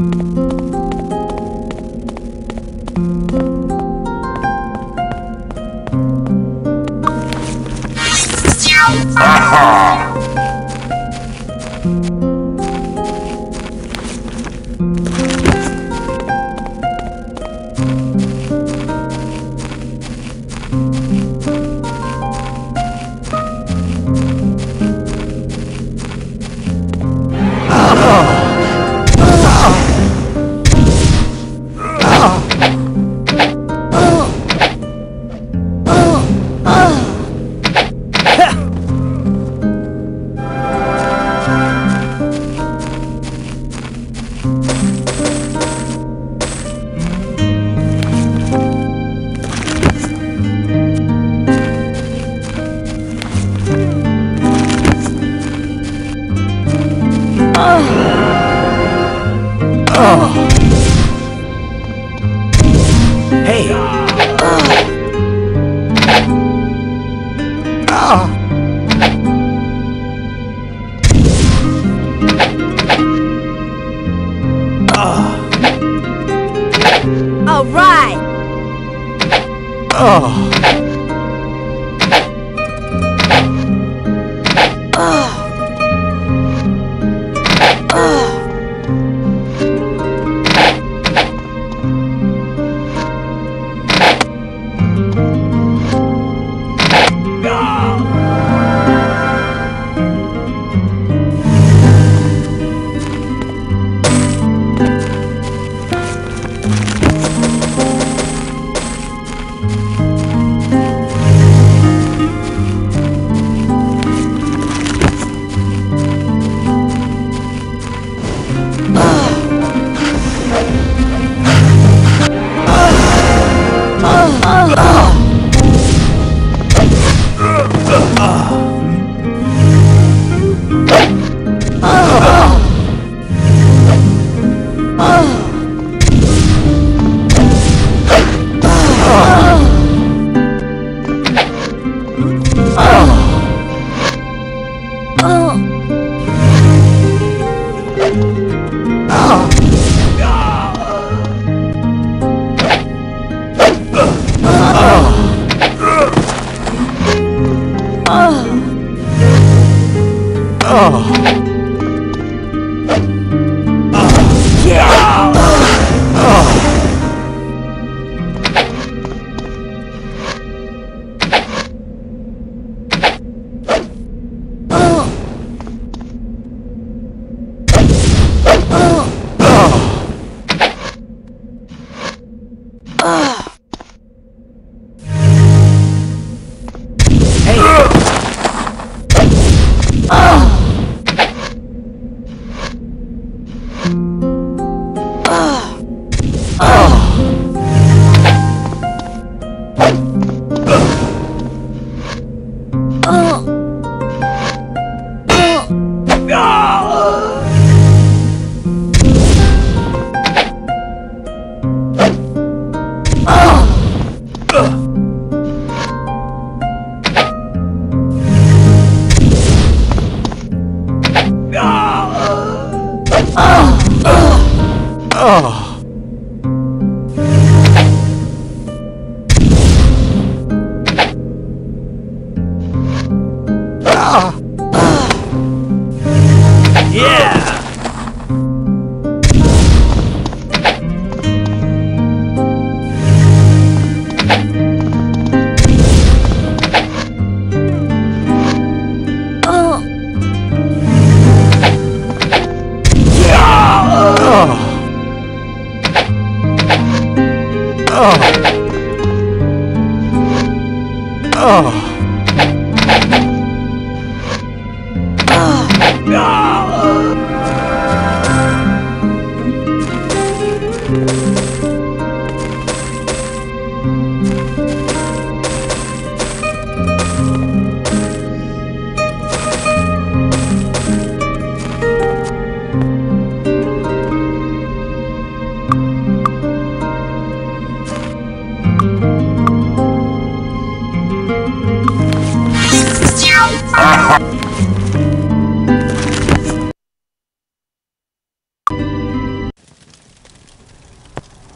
Música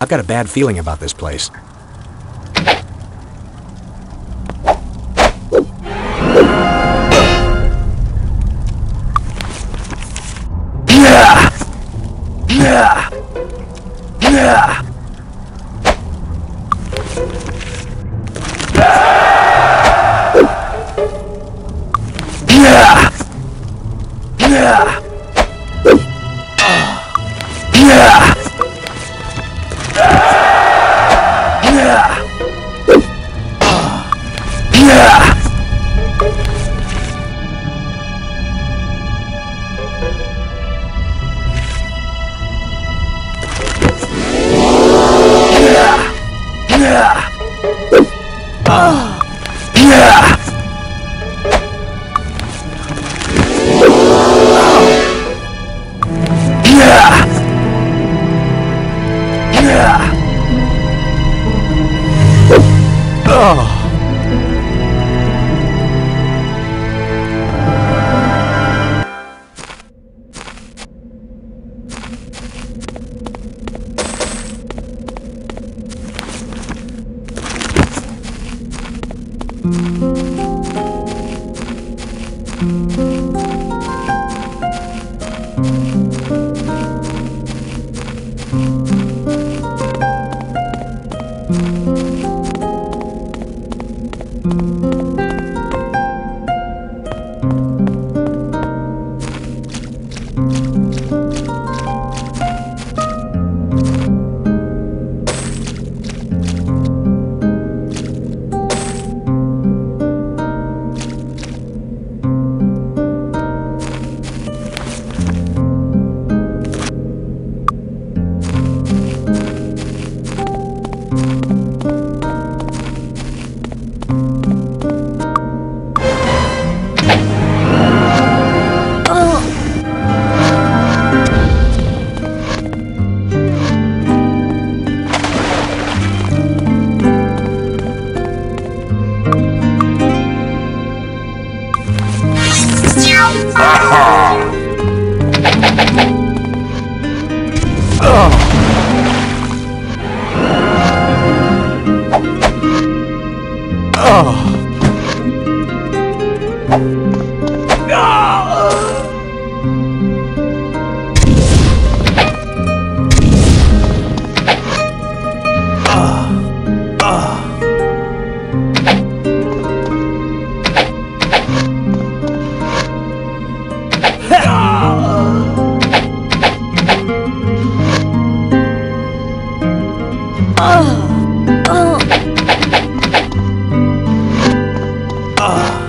I've got a bad feeling about this place. 啊。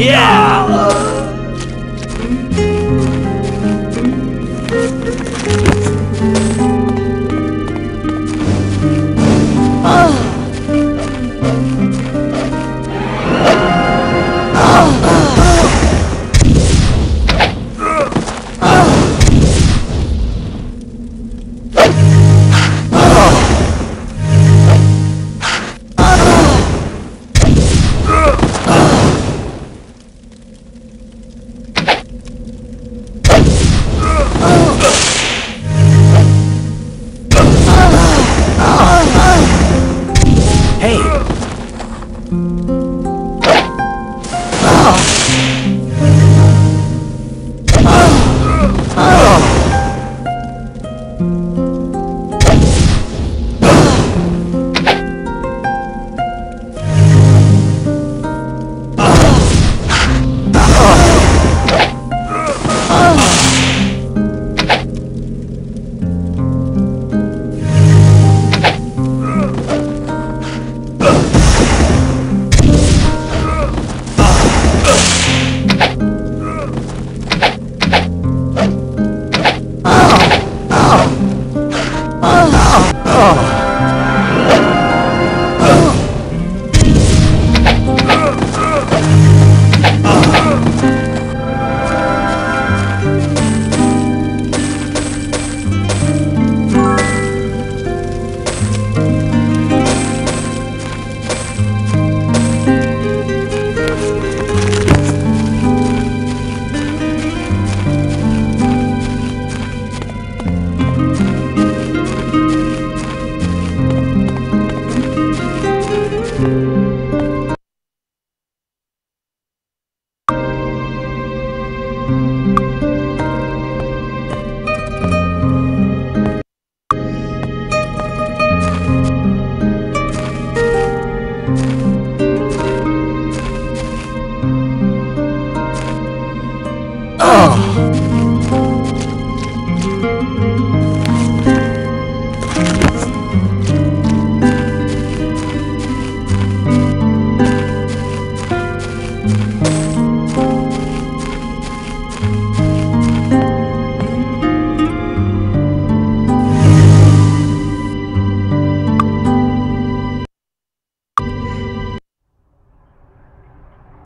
Yeah!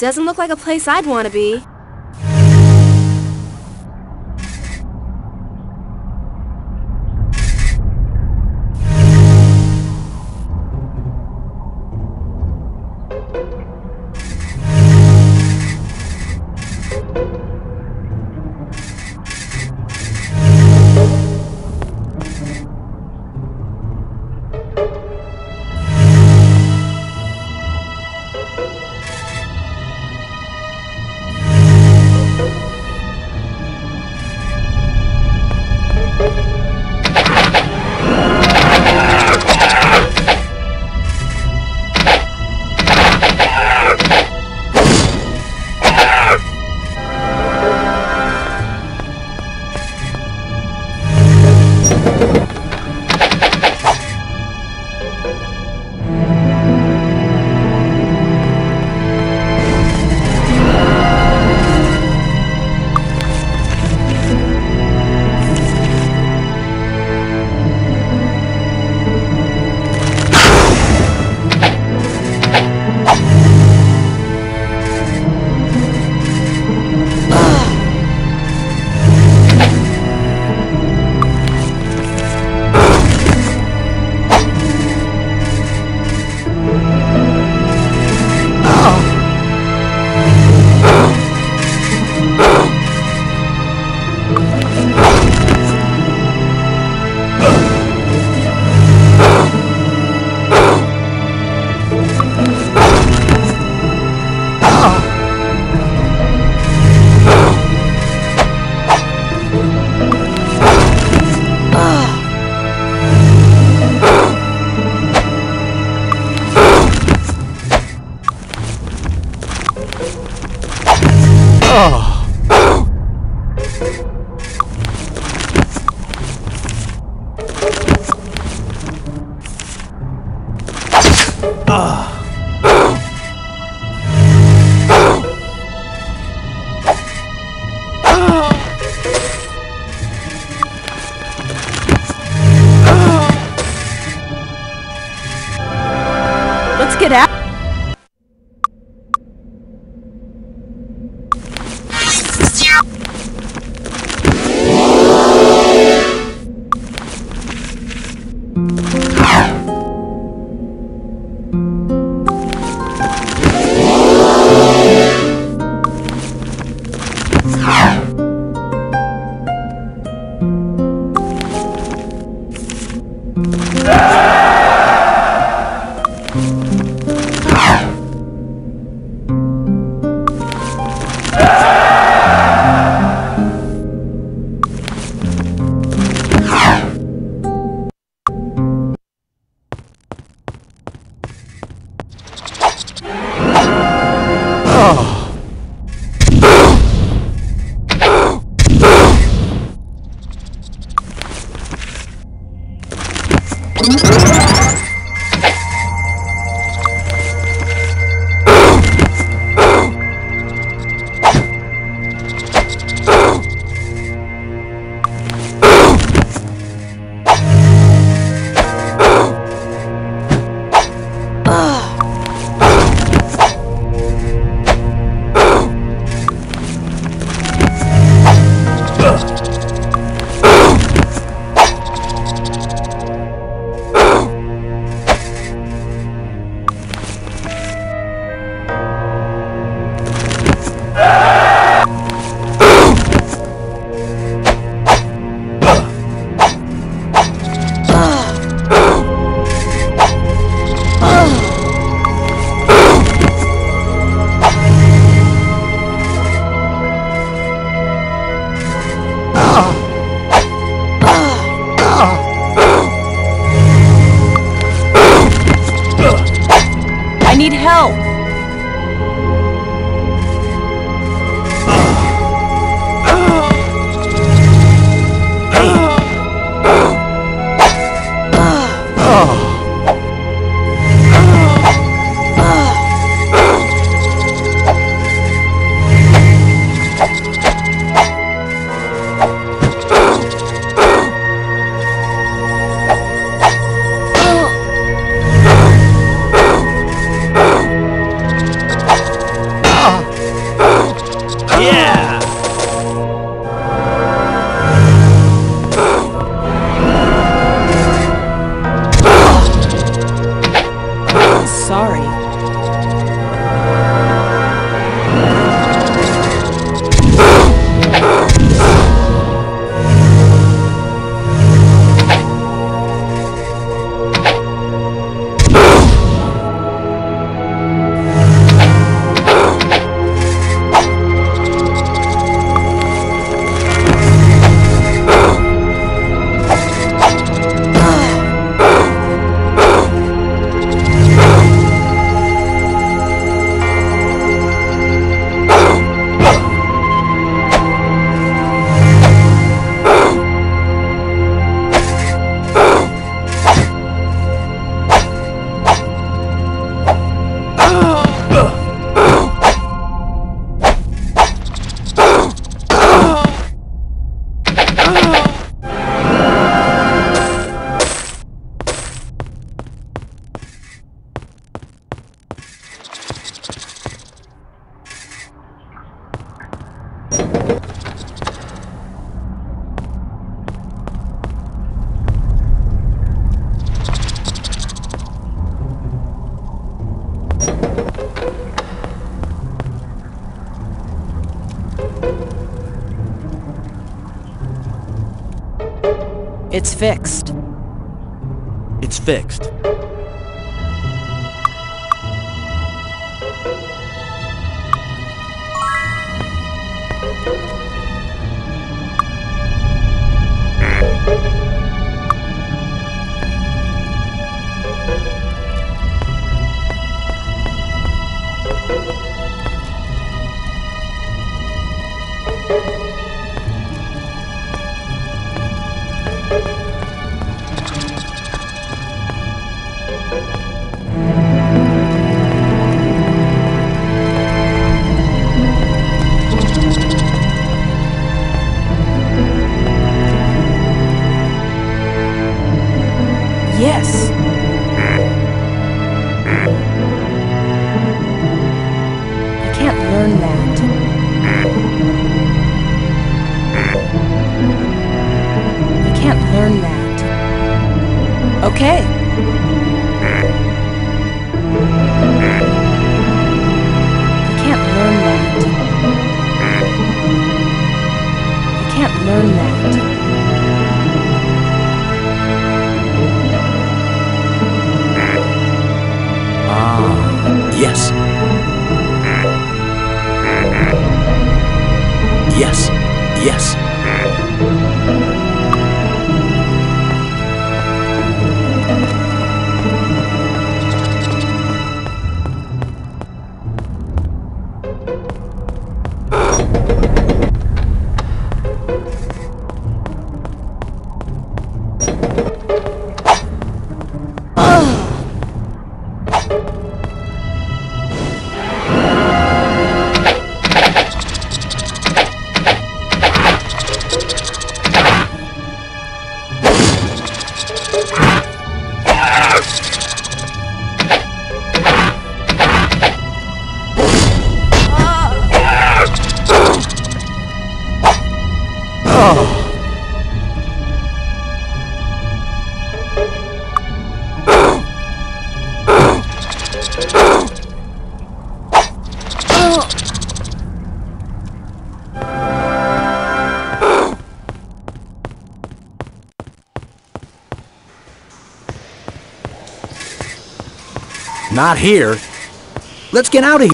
Doesn't look like a place I'd want to be. It's fixed. It's fixed. Yes. Not here. Let's get out of here.